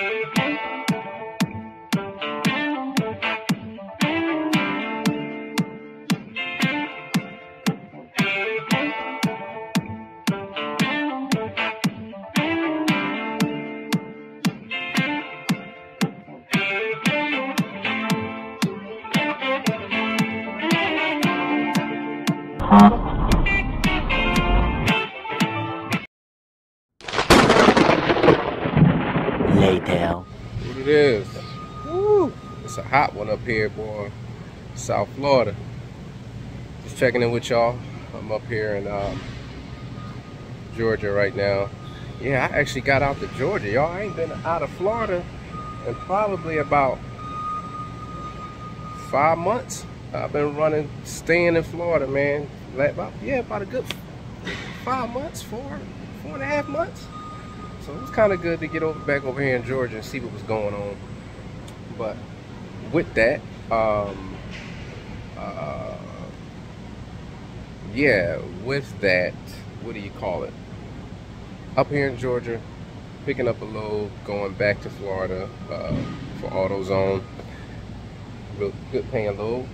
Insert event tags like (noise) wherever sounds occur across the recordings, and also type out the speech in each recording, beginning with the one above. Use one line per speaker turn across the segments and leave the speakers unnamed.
Later.
Hot one up here, boy. South Florida. Just checking in with y'all. I'm up here in um, Georgia right now. Yeah, I actually got out to Georgia, y'all. I ain't been out of Florida in probably about five months. I've been running, staying in Florida, man. Like about yeah, about a good five months, four, four and a half months. So it was kind of good to get over back over here in Georgia and see what was going on. But with that, um, uh, yeah, with that, what do you call it? Up here in Georgia, picking up a load, going back to Florida uh, for AutoZone. Real good paying load.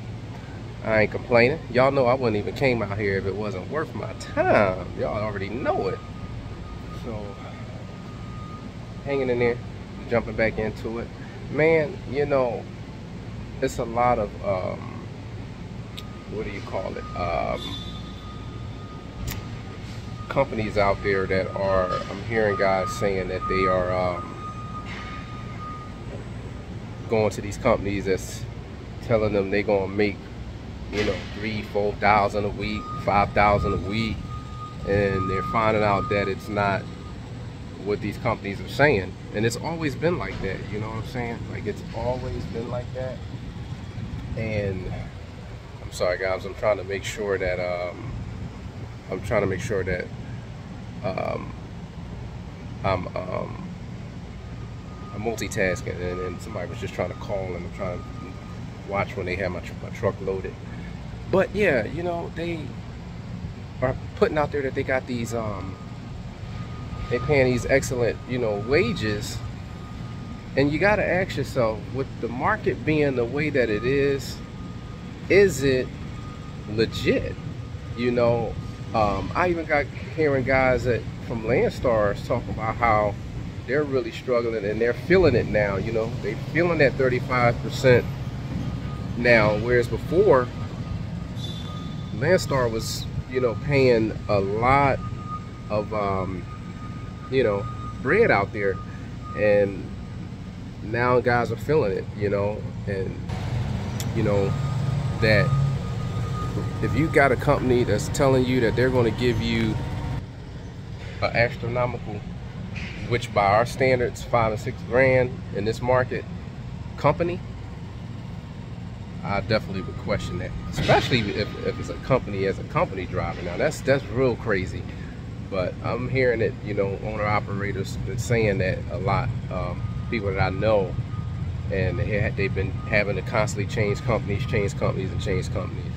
I ain't complaining. Y'all know I wouldn't even came out here if it wasn't worth my time. Y'all already know it. So hanging in there, jumping back into it. Man, you know, it's a lot of um, what do you call it? Um, companies out there that are. I'm hearing guys saying that they are um, going to these companies that's telling them they're gonna make, you know, three, four thousand a week, five thousand a week, and they're finding out that it's not what these companies are saying. And it's always been like that, you know what I'm saying? Like it's always been like that. And I'm sorry guys, I'm trying to make sure that um I'm trying to make sure that um I'm um I'm multitasking and, and somebody was just trying to call and I'm trying to watch when they have my, tr my truck loaded. But yeah, you know, they are putting out there that they got these um they paying these excellent, you know, wages. And you got to ask yourself, with the market being the way that it is, is it legit? You know, um, I even got hearing guys that from Landstar's talking about how they're really struggling and they're feeling it now. You know, they feeling that 35% now, whereas before, Landstar was, you know, paying a lot of um, you know, bread out there. And now guys are feeling it, you know, and you know, that if you got a company that's telling you that they're going to give you an astronomical, which by our standards, five and six grand in this market, company, I definitely would question that, especially if, if it's a company as a company driving. Now that's that's real crazy. But I'm hearing it, you know, owner operators been saying that a lot. Um, people that I know, and they've been having to constantly change companies, change companies, and change companies.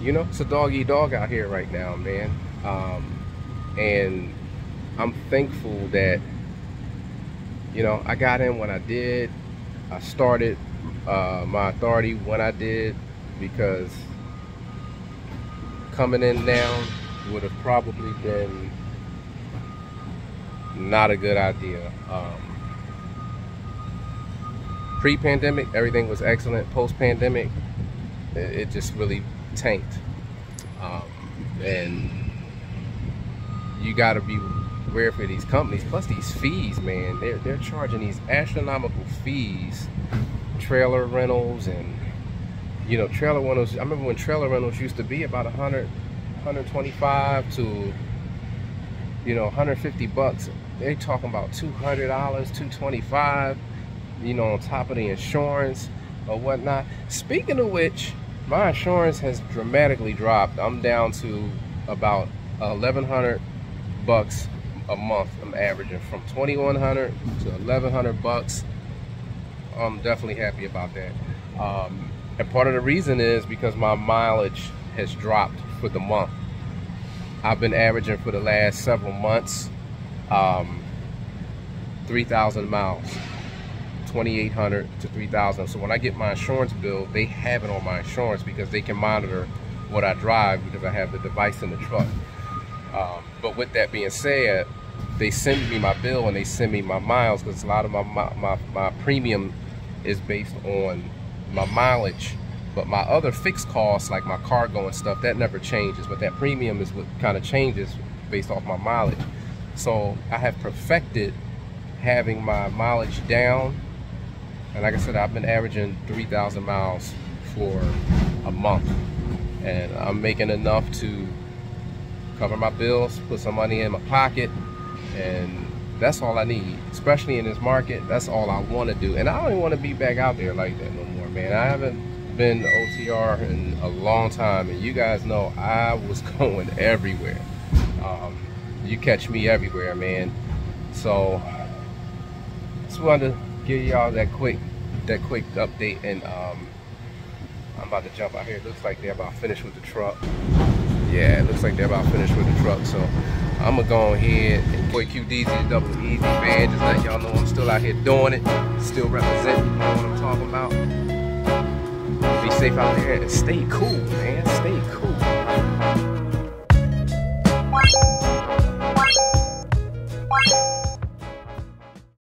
You know, it's a dog eat dog out here right now, man. Um, and I'm thankful that, you know, I got in when I did. I started uh, my authority when I did because coming in now would have probably been not a good idea. Um, Pre-pandemic, everything was excellent. Post-pandemic, it, it, just really tanked. Um, and you got to be aware for these companies. Plus these fees, man, they're they're charging these astronomical fees, trailer rentals and you know trailer rentals. I remember when trailer rentals used to be about 100, 125 to you know 150 bucks They're talking about $200 225 you know on top of the insurance or whatnot. Speaking of which my insurance has dramatically dropped. I'm down to about 1100 bucks a month. I'm averaging from 2100 to 1100 bucks. I'm definitely happy about that. Um, and part of the reason is because my mileage has dropped for the month. I've been averaging for the last several months um, 3,000 miles. 2800 to 3000 so when I get my insurance bill they have it on my insurance because they can monitor what I drive because I have the device in the truck. Um, but with that being said they send me my bill and they send me my miles because a lot of my, my, my, my premium is based on my mileage. But my other fixed costs like my cargo and stuff that never changes. But that premium is what kind of changes based off my mileage. So I have perfected having my mileage down. And like I said, I've been averaging 3,000 miles for a month. And I'm making enough to cover my bills, put some money in my pocket, and that's all I need. Especially in this market, that's all I want to do. And I don't even want to be back out there like that no more, man. I haven't been OTR in a long time, and you guys know I was (laughs) going everywhere. Um, you catch me everywhere, man. So just wanted to give y'all that quick that quick update and um, I'm about to jump out here. It looks like they're about finished with the truck. Yeah, it looks like they're about finished with the truck. So I'm gonna go ahead and quick QDZ double easy man. Just let y'all know I'm still out here doing it, still representing. You know what I'm talking about. Be safe out there and stay cool, man. Stay